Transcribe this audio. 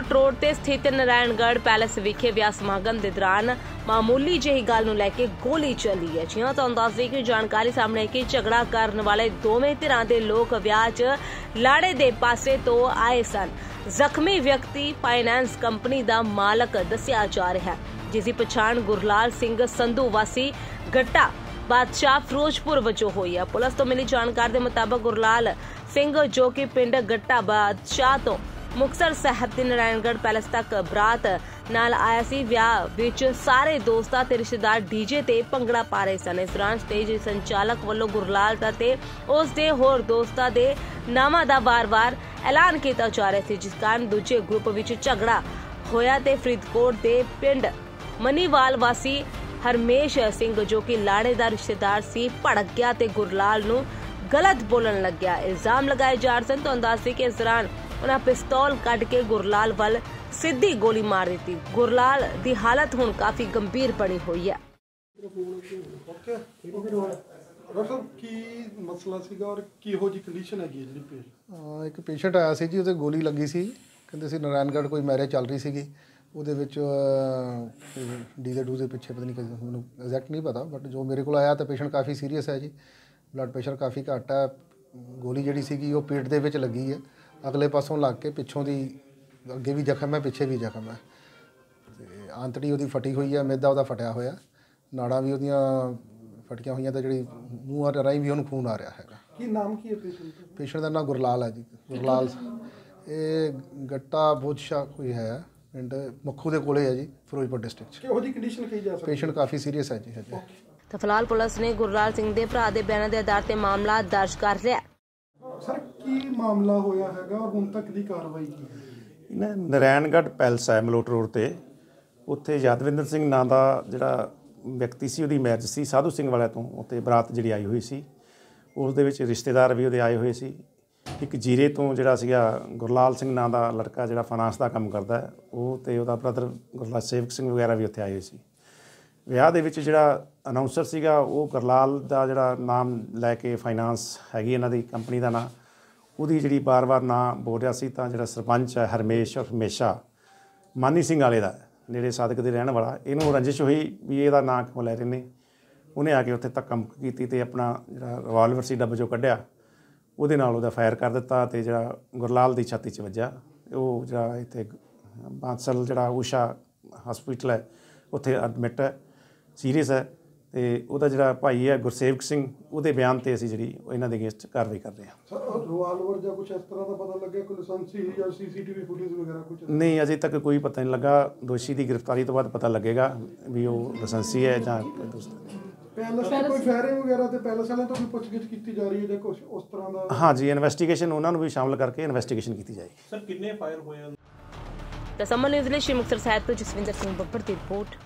ਐਮਲੋਟ road ਤੇ ਸਥਿਤ Narayangarh palace ਵਿਖੇ ਵਿਆਹ ਸਮਾਗਮ ਦੇ ਦੌਰਾਨ ਮਾਮੂਲੀ ਜਿਹੀ ਗੱਲ ਨੂੰ ਲੈ ਕੇ ਗੋਲੀ ਚੱਲੀ ਹੈ। ਜਿਵੇਂ ਤੁਹਾਨੂੰ ਦੱਸ ਦਈਏ ਕਿ ਜਾਣਕਾਰੀ ਸਾਹਮਣੇ ਕਿ ਝਗੜਾ ਕਰਨ ਵਾਲੇ ਦੋਵੇਂ ਧਿਰਾਂ ਦੇ ਲੋਕ ਵਿਆਹ 'ਚ ਲਾੜੇ ਦੇ ਪਾਸੇ ਤੋਂ ਆਏ ਸਨ। ਜ਼ਖਮੀ ਵਿਅਕਤੀ ਫਾਈਨੈਂਸ ਕੰਪਨੀ ਦਾ ਮਾਲਕ ਦੱਸਿਆ ਜਾ ਰਿਹਾ ਹੈ, ਜਿਸ ਦੀ ਪਛਾਣ ਗੁਰਲਾਲ ਸਿੰਘ ਸੰਧੂ ਵਾਸੀ ਗੱਟਾ ਬਾਦਸ਼ਾਹ ਫਿਰੋਜ਼ਪੁਰ ਵਜੋਂ ਹੋਈ ਹੈ। ਪੁਲਿਸ ਤੋਂ ਮਿਲੀ ਜਾਣਕਾਰੀ ਦੇ ਮੁਤਾਬਕ ਗੁਰਲਾਲ ਸਿੰਘ ਜੋ ਕਿ ਪਿੰਡ ਗੱਟਾ ਬਾਦਸ਼ਾਹ ਤੋਂ ਮੁਕਤਸਰ ਸਾਹਿਬ ਦੇ ਨਾਰਾਇਣਗੜ੍ਹ ਪੈਲੇਸ ਤੱਕ ਬਰਾਤ ਨਾਲ ਆਇਆ ਸੀ। ਵਿਆਹ ਵਿੱਚ ਸਾਰੇ ਦੋਸਤਾਂ ਤੇ ਰਿਸ਼ਤੇਦਾਰ ਡੀਜੇ ਤੇ ਭੰਗੜਾ ਪਾ ਰਹੇ ਸਨ। ਇਸ ਦੌਰਾਨ ਸਟੇਜ ਸੰਚਾਲਕ ਵੱਲੋਂ ਗੁਰਲਾਲ ਦਾ ਤੇ ਉਸ ਦੇ ਹੋਰ ਦੋਸਤਾਂ ਦੇ ਨਾਮਾਂ ਦਾ ਵਾਰ-ਵਾਰ ਐਲਾਨ ਕੀਤਾ ਜਾ ਰਿਹਾ ਸੀ, ਜਿਸ ਕਾਰਨ ਦੂਜੇ ਗਰੁੱਪ ਵਿੱਚ ਝਗੜਾ ਹੋਇਆ ਤੇ ਫਰੀਦਕੋਟ ਦੇ ਪਿੰਡ ਮਨੀਵਾਲ ਵਾਸੀ ਹਰਮੇਸ਼ ਸਿੰਘ ਜੋ ਕਿ ਲਾੜੇ ਦਾ ਰਿਸ਼ਤੇਦਾਰ ਸੀ, ਭੜਕ ਗਿਆ ਤੇ ਗੁਰਲਾਲ ਨੂੰ ਗਲਤ ਬੋਲਣ ਲੱਗਿਆ। ਇਲਜ਼ਾਮ ਲਗਾਏ ਜਾ ਰਹੇ ਸਨ। ਤੋਂ ਅੰਦਾਜ਼ੇ ਕਿ ਇਸ ਦੌਰਾਨ ਉਹਨਾਂ ਪਿਸਤੌਲ ਕੱਢ ਕੇ ਗੁਰਲਾਲ ਵੱਲ ਸਿੱਧੀ ਗੋਲੀ ਮਾਰ ਦਿੱਤੀ। ਗੁਰਲਾਲ ਦੀ ਹਾਲਤ ਹੁਣ ਕਾਫੀ ਗੰਭੀਰ ਬਣੀ ਹੋਈ ਹੈ। ਓਕੇ ਡਾਕਟਰ ਸਾਹਿਬ ਕੀ ਮਸਲਾ ਸੀਗਾ ਔਰ ਕਿਹੋ ਜੀ ਕੰਡੀਸ਼ਨ ਹੈਗੀ ਹੈ ਜਿਹੜੀ ਪੇਸ਼ ਅਹ ਇੱਕ ਪੇਸ਼ੈਂਟ ਆਇਆ ਸੀ ਜੀ ਉਹਦੇ ਗੋਲੀ ਲੱਗੀ ਸੀ। ਕਹਿੰਦੇ ਸੀ ਨਾਰਾਇਣਗੜ੍ਹ ਕੋਈ ਮੈਰਿਜ ਚੱਲ ਰਹੀ ਸੀਗੀ। ਉਹਦੇ ਵਿੱਚ ਡੀ ਦੇ ਡੂ ਦੇ ਪਿੱਛੇ ਪਤਾ ਨਹੀਂ ਕਿ ਮੈਨੂੰ ਐਗਜ਼ੈਕਟ ਨਹੀਂ ਪਤਾ ਬਟ ਜੋ ਮੇਰੇ ਕੋਲ ਆਇਆ ਤਾਂ ਪੇਸ਼ੈਂਟ ਕਾਫੀ ਸੀਰੀਅਸ ਹੈ ਜੀ। ਬਲੱਡ ਪ੍ਰੈਸ਼ਰ ਕਾਫੀ ਘੱਟ ਹੈ। ਗੋਲੀ ਜਿਹੜੀ ਸੀਗੀ ਉਹ ਪੇਟ ਦੇ ਵਿੱਚ ਲੱਗੀ ਹੈ। ਅਗਲੇ ਪਾਸੋਂ ਲੱਗ ਕੇ ਪਿੱਛੋਂ ਦੀ ਅੱਗੇ ਵੀ ਜ਼ਖਮ ਹੈ ਪਿੱਛੇ ਵੀ ਜ਼ਖਮ ਹੈ। ਤੇ ਆਂਤੜੀ ਉਹਦੀ ਫਟੀ ਹੋਈ ਹੈ ਮੈਦਾ ਉਹਦਾ ਫਟਿਆ ਹੋਇਆ। ਨਾੜਾਂ ਵੀ ਉਹਦੀਆਂ ਫਟੀਆਂ ਹੋਈਆਂ ਤੇ ਜਿਹੜੀ ਮੂੰਹ ਰਾਹੀਂ ਵੀ ਉਹਨੂੰ ਖੂਨ ਆ ਰਿਹਾ ਹੈਗਾ। ਕੀ ਨਾਮ ਕੀ ਹੈ ਪੇਸ਼ੈਂਟ ਦਾ? ਪੇਸ਼ੈਂਟ ਦਾ ਨਾਮ ਗੁਰਲਾਲ ਹੈ ਜੀ ਗੁਰਲਾਲ। ਇਹ ਗੱਟਾ ਬੋਧਸ਼ਾ ਕੋਈ ਹੈ ਪਿੰਡ ਮੱਖੂ ਦੇ ਕੋਲੇ ਹੈ ਜੀ ਫਿਰੋਜ਼ਪੁਰ ਡਿਸਟ੍ਰਿਕਟ 'ਚ। ਕਿਹੋ ਜੀ ਕੰਡੀਸ਼ਨ ਕਹੀ ਜਾ ਸਕਦੀ ਪੇਸ਼ੈਂਟ ਕਾਫੀ ਸੀਰੀਅਸ ਹੈ ਜੀ ਹਜੇ। ਤਾਂ ਫਿਲਹਾਲ ਪੁਲਿਸ ਨੇ ਗੁਰਲਾਲ ਸਿੰਘ ਦੇ ਭਰਾ ਦੇ ਬਿਆਨਾਂ ਦੇ ਆਧਾਰ ਤੇ ਮਾਮਲਾ ਦਰਜ ਕਰ ਲਿਆ। ਸਰ ਕੀ ਮਾਮਲਾ ਹੋਇਆ ਹੈਗਾ ਔਰ ਹੁਣ ਤੱਕ ਦੀ ਕਾਰਵਾਈ ਕੀ ਹੈ? ਇਹਨਾਂ ਨਰੈਣਗੜ੍ਹ ਪੈਲਸ ਹੈ ਮਲੋਟ ਰੋਡ ਤੇ। ਉੱਥੇ ਯਾਦਵਿੰਦਰ ਸਿੰਘ ਨਾਂ ਦਾ ਜਿਹੜਾ ਵਿਅਕਤੀ ਸੀ, ਉਹਦੀ ਮੈਰਿਜ ਸੀ, ਸਾਧੂ ਸਿੰਘ ਵਾਲਿਆਂ ਤੋਂ। ਉੱਥੇ ਬਰਾਤ ਜਿਹੜੀ ਆਈ ਹੋਈ ਸੀ, ਉਸ ਦੇ ਵਿੱਚ ਰਿਸ਼ਤੇਦਾਰ ਵੀ ਉਹਦੇ ਆਏ ਹੋਏ ਸੀ। ਇੱਕ ਜੀਰੇ ਤੋਂ ਜਿਹੜਾ ਸੀਗਾ ਗੁਰਲਾਲ ਸਿੰਘ ਨਾਂ ਦਾ ਲੜਕਾ ਜਿਹੜਾ ਫਾਈਨਾਂਸ ਦਾ ਕੰਮ ਕਰਦਾ ਹੈ, ਉਹ ਤੇ ਉਹਦਾ ਬ੍ਰਦਰ ਗੁਰਲਾਲ ਸੇਵਕ ਸਿੰਘ ਵਗੈਰਾ ਵੀ ਉੱਥੇ ਆਏ ਹੋਏ ਸੀ। ਵਿਆਹ ਦੇ ਵਿੱਚ ਜਿਹੜਾ ਅਨਾਉਂਸਰ ਸੀਗਾ, ਉਹ ਗੁਰਲਾਲ ਦਾ ਜਿਹੜਾ ਨਾਮ ਲੈ ਕੇ ਫਾਈਨਾਂਸ ਹੈਗੀ ਇਹਨਾਂ ਦੀ ਕੰਪਨੀ ਦਾ ਨਾਂ। ਉਹਦੀ ਜਿਹੜੀ ਬਾਰ-ਬਾਰ ਨਾਂ ਬੋਲ ਰਿਹਾ ਸੀ ਤਾਂ ਜਿਹੜਾ ਸਰਪੰਚ ਹੈ ਹਰਮੇਸ਼ ਔਰ ਹਮੇਸ਼ਾ ਮਾਨੀ ਸਿੰਘ ਵਾਲੇ ਦਾ ਹੈ, ਨੇੜੇ ਸਾਦਕ ਦੇ ਰਹਿਣ ਵਾਲਾ। ਇਹਨੂੰ ਰੰਜਿਸ਼ ਹੋਈ ਵੀ ਇਹਦਾ ਨਾਂ ਕਿਉਂ ਲੈ ਰਹੇ ਨੇ। ਉਹਨੇ ਆ ਕੇ ਉੱਥੇ ਧੱਕਾ ਮੁੱਕੀ ਕੀਤੀ ਤੇ ਆਪਣਾ ਜਿਹੜਾ ਰਿਵਾਲਵਰ ਸੀ ਡੱਬੇ ਚੋਂ ਕੱਢਿਆ। ਉਹਦੇ ਨਾਲ ਉਹਦਾ ਫਾਇਰ ਕਰ ਦਿੱਤਾ ਤੇ ਜਿਹੜਾ ਗੁਰਲਾਲ ਦੀ ਛਾਤੀ 'ਚ ਵੱਜਿਆ। ਉਹ ਜਿਹੜਾ ਇੱਥੇ ਬਾਂਸਲ ਜਿਹੜਾ ਊਸ਼ਾ ਹਸਪੀਟਲ ਹੈ ਉੱਥੇ ਐਡਮਿਟ ਹੈ। ਸੀਰੀਅਸ ਹੈ। ਤੇ ਉਹਦਾ ਜਿਹੜਾ ਭਾਈ ਹੈ ਗੁਰਸੇਵਕ ਸਿੰਘ ਉਹਦੇ ਬਿਆਨ ਤੇ ਅਸੀਂ ਜਿਹੜੀ ਇਹਨਾਂ ਦੇ ਅਗੇਂਸਟ ਕਾਰਵਾਈ ਕਰ ਰਹੇ ਹਾਂ। ਸਰ ਰਿਵਾਲਵਰ ਜਾਂ ਕੁਝ ਇਸ ਤਰ੍ਹਾਂ ਦਾ ਪਤਾ ਲੱਗਿਆ ਕੋਈ ਲਾਇਸੈਂਸੀ ਜਾਂ ਸੀਸੀਟੀਵੀ ਫੁਟੇਜ ਵਗੈਰਾ ਕੁਝ ਨਹੀਂ ਅਜੇ ਤੱਕ ਕੋਈ ਪਤਾ ਨਹੀਂ ਲੱਗਾ। ਦੋਸ਼ੀ ਦੀ ਗ੍ਰਿਫਤਾਰੀ ਤੋਂ ਬਾਅਦ ਪਤਾ ਲੱਗੇਗਾ ਵੀ ਉਹ ਲਾਇਸੈਂਸੀ ਹੈ ਜਾਂ ਕੋਈ ਦੂਸਰਾ ਪੈਲਸ ਤੇ ਕੋਈ ਫਾਇਰਿੰਗ ਵਗੈਰਾ ਤੇ ਪੈਲਸ ਵਾਲਿਆਂ ਤੋਂ ਵੀ ਪੁੱਛਗਿੱਛ ਕੀਤੀ ਜਾ ਰਹੀ ਹੈ ਜਾਂ ਕੁਝ ਉਸ ਤਰ੍ਹਾਂ ਦਾ? ਹਾਂਜੀ ਇਨਵੈਸਟੀਗੇਸ਼ਨ ਉਹਨਾਂ ਨੂੰ ਵੀ ਸ਼ਾਮਲ ਕਰਕੇ ਇਨਵੈਸਟੀਗੇਸ਼ਨ ਕੀਤੀ ਜਾਏਗੀ। ਤਾਂ ਸਮਨ ਨਿਊਜ਼ ਲਈ ਸ਼੍ਰੀ ਮੁਕਤਸਰ ਸਾਹਿਬ ਤੋਂ ਜਸਵਿੰਦਰ ਸਿੰਘ ਬੱਬਰ ਦੀ ਰਿਪੋਰਟ।